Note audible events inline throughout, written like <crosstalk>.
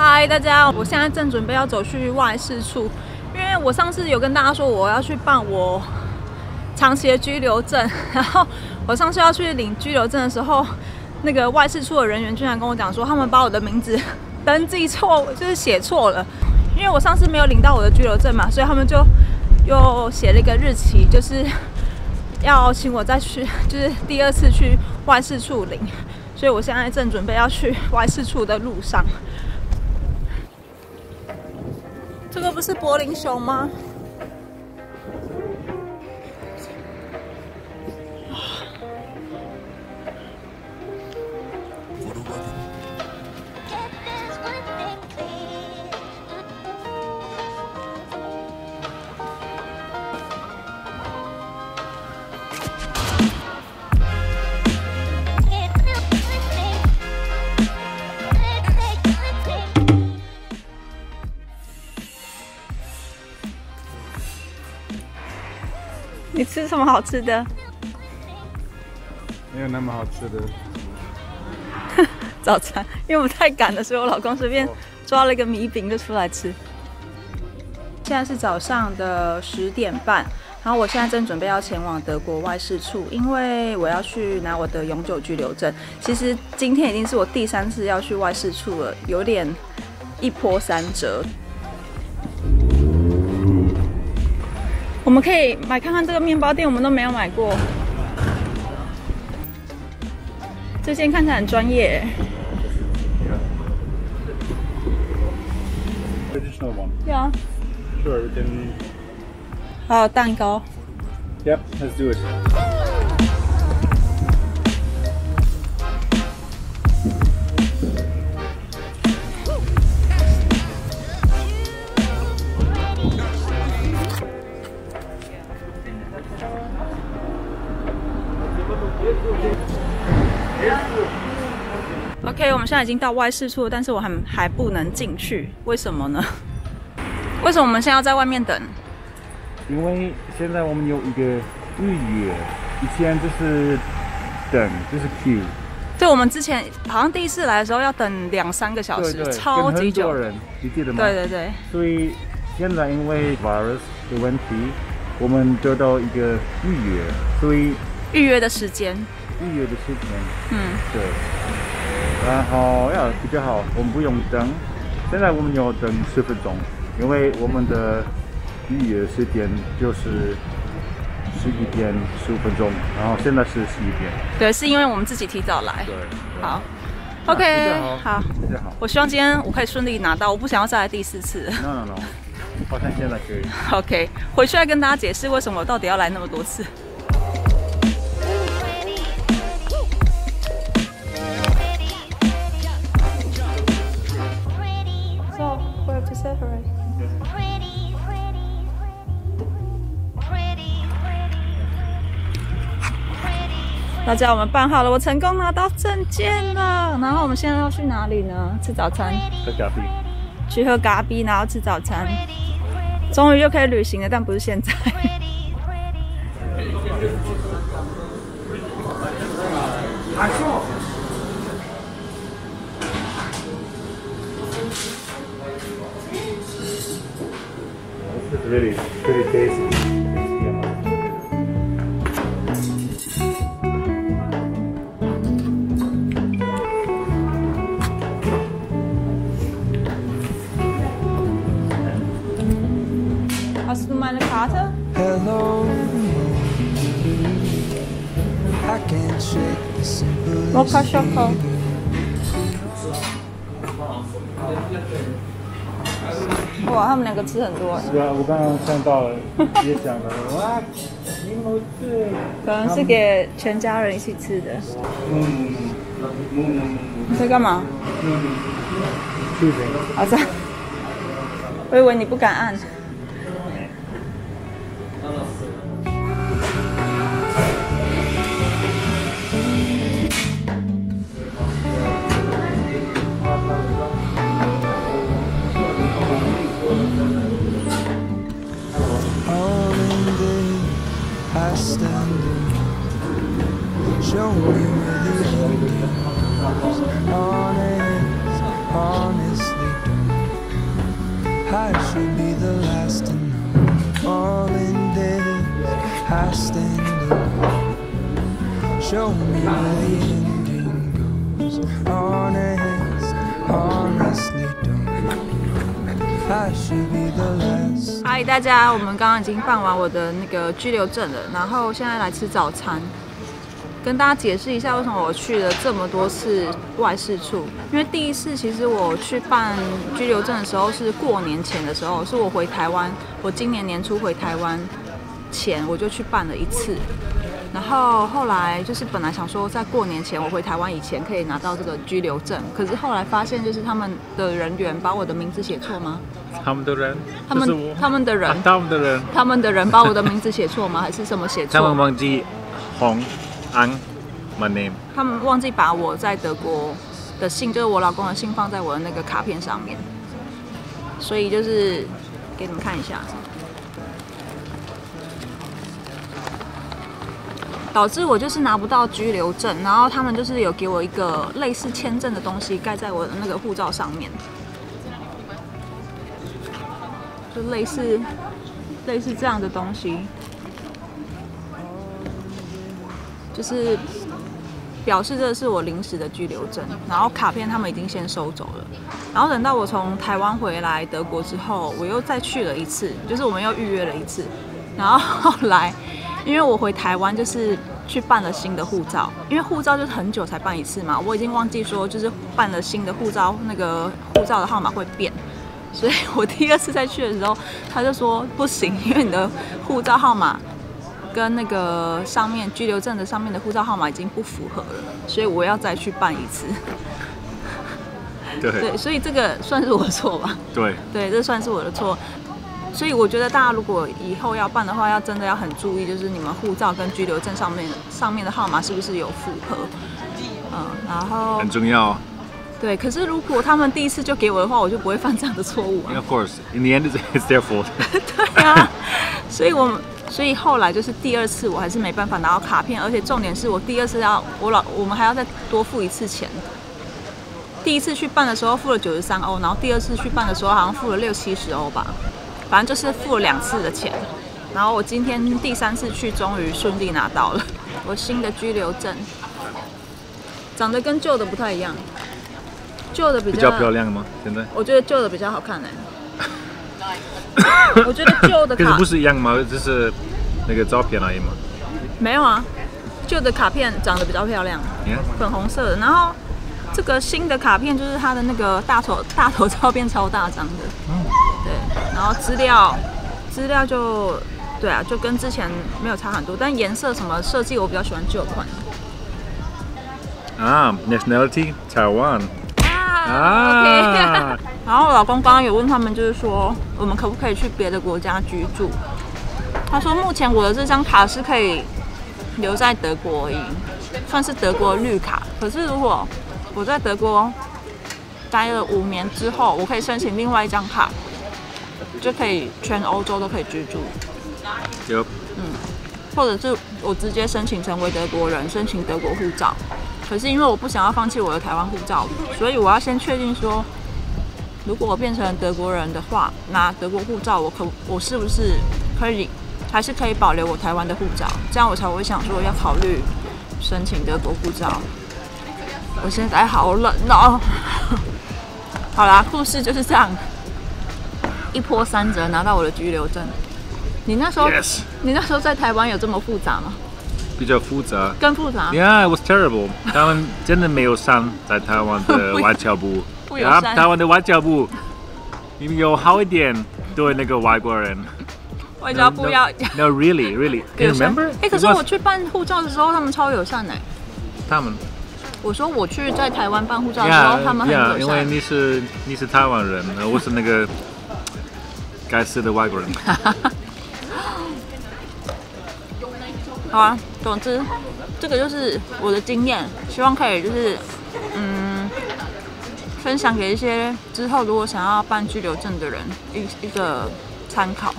嗨，大家，我现在正准备要走去外事处，因为我上次有跟大家说我要去办我长期的居留证，<laughs> 然后我上次要去领居留证的时候，那个外事处的人员居然跟我讲说，他们把我的名字 <laughs> 登记错，就是写错了，因为我上次没有领到我的居留证嘛，所以他们就又写了一个日期，就是要请我再去，就是第二次去外事处领，所以我现在正准备要去外事处的路上。这个不是柏林熊吗？吃什么好吃的？没有那么好吃的。<laughs> 早餐，因为我们太赶了，所以我老公随便抓了一个米饼就出来吃。现在是早上的十点半，然后我现在正准备要前往德国外事处，因为我要去拿我的永久居留证。其实今天已经是我第三次要去外事处了，有点一波三折。我们可以买看看这个面包店，我们都没有买过。这间看起来很专业。Traditional one. 对啊，Sure, we can. 还有蛋糕。Yep, let's do it. OK，我们现在已经到外事处了，但是我还还不能进去，为什么呢？<laughs> 为什么我们现在要在外面等？因为现在我们有一个预约，以前就是等，就是 queue，对，我们之前好像第一次来的时候要等两三个小时，对对，超级多。人，你记得吗？对对对，所以现在因为 virus 的问题，我们得到一个预约，所以预约的时间，预约的时间，嗯，对，然后要比较好，我们不用等。现在我们要等十分钟，因为我们的预约时间就是十一点十五分钟，然后现在是十一点，对，是因为我们自己提早来。对，好，OK，好，大家好。我希望今天我可以顺利拿到，我不想要再来第四次。No no no，好像现在可以。<laughs> OK，回去再跟大家解释为什么我到底要来那么多次。大家，我们办好了，我成功拿到证件了。然后我们现在要去哪里呢？吃早餐，在隔壁。去喝咖啡，然后吃早餐。终于又可以旅行了，但不是现在。It's really pretty tasty. Hast du meine Karte? Hello. I can't shake the. Mocha Choco。<laughs> 哇，他们两个吃很多，是啊，我刚刚看到了，也想到了，<laughs> 哇，柠檬汁。可能是给全家人一起吃的。嗯嗯你在干嘛？嗯，是的。好在，我以为你不敢按。Show me where the end is. Honest, honestly, I should be the last to know. All in days, I stand alone. Show me where the ending goes. Honest, honestly don't. I should be the last. 嗨，大家，我们刚刚已经办完我的那个居留证了，然后现在来吃早餐。 跟大家解释一下为什么我去了这么多次外事处，因为第一次其实我去办居留证的时候是过年前的时候，是我回台湾，我今年年初回台湾前我就去办了一次，然后后来就是本来想说在过年前我回台湾以前可以拿到这个居留证，可是后来发现就是他们的人员把我的名字写错吗？他们的人，他们就是他们的人啊他们的人，他们的人把我的名字写错吗？还是什么写错他们？忘记红安 my name。他们忘记把我在德国的信，就是我老公的信放在我的那个卡片上面，所以就是给你们看一下，导致我就是拿不到居留证，然后他们就是有给我一个类似签证的东西盖在我的那个护照上面，就类似类似这样的东西，就是表示这是我临时的居留证，然后卡片他们已经先收走了，然后等到我从台湾回来德国之后，我又再去了一次，就是我们又预约了一次，然后后来因为我回台湾就是去办了新的护照，因为护照就是很久才办一次嘛，我已经忘记说就是办了新的护照，那个护照的号码会变。所以我第二次再去的时候，他就说不行，因为你的护照号码跟那个上面居留证的上面的护照号码已经不符合了，所以我要再去办一次。对对，所以这个算是我的错吧？<laughs> 对，对，这算是我的错。所以我觉得大家如果以后要办的话，要真的要很注意，就是你们护照跟居留证上面上面的号码是不是有符合。嗯，然后很重要。对，可是如果他们第一次就给我的话，我就不会犯这样的错误啊。Of course, in the end, it's, it's their fault. <laughs> 对啊，所以我们所以后来就是第二次我还是没办法拿到卡片，而且重点是我第二次要我老我们还要再多付一次钱。第一次去办的时候付了九十三欧，然后第二次去办的时候好像付了六七十欧吧，反正就是付了两次的钱。然后我今天第三次去，终于顺利拿到了 <laughs> 我新的居留证，长得跟旧的不太一样，旧的比比较漂亮吗？现在？我觉得旧的比较好看哎、我觉得旧的卡可是不是一样吗？就是那个照片而已嘛。没有啊，旧的卡片长得比较漂亮，你看，粉红色的。然后这个新的卡片就是它的那个大头大头照片超大张的，对。然后资料资料就对啊，就跟之前没有差很多，但颜色什么设计我比较喜欢旧款。啊，nationality Taiwan 啊啊 OK 然后我老公刚刚有问他们，就是说我们可不可以去别的国家居住？他说目前我的这张卡是可以留在德国而已，算是德国绿卡。可是如果我在德国待了五年之后，我可以申请另外一张卡，就可以全欧洲都可以居住，有嗯或者是我直接申请成为德国人，申请德国护照。可是因为我不想要放弃我的台湾护照，所以我要先确定说，如果我变成德国人的话，拿德国护照，我可我是不是可以，还是可以保留我台湾的护照？这样我才会想说要考虑申请德国护照。我现在好冷哦。<laughs> 好啦，故事就是这样，一波三折拿到我的居留证。你那时候 Yes 你那时候在台湾有这么复杂吗？比较复杂。更复杂。Yeah, it was terrible. 他们真的没有上在台湾的 <laughs> 外交部。台湾的外交部你们有好一点对那个外国人。<laughs> 外交部要 No, really, really. remember? 哎、可是我去办护照的时候，他们超友善哎、他们我说我去在台湾办护照的时候 Yeah, 他们很 yeah，因为。你是你是台湾人，呃我是那个 <laughs> 该死的外国人。好啊，总之这个就是我的经验，希望可以就是嗯分享给一些之后如果想要办居留证的人一一个参考。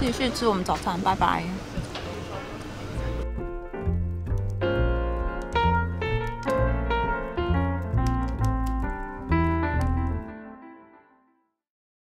继续吃我们早餐，拜拜。